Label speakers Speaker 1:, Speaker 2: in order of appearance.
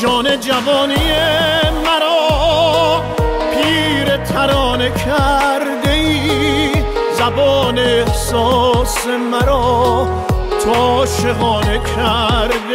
Speaker 1: جان جوانی مرا پیر ترانه کرده ای زبان احساس مرا تا شغانه کرده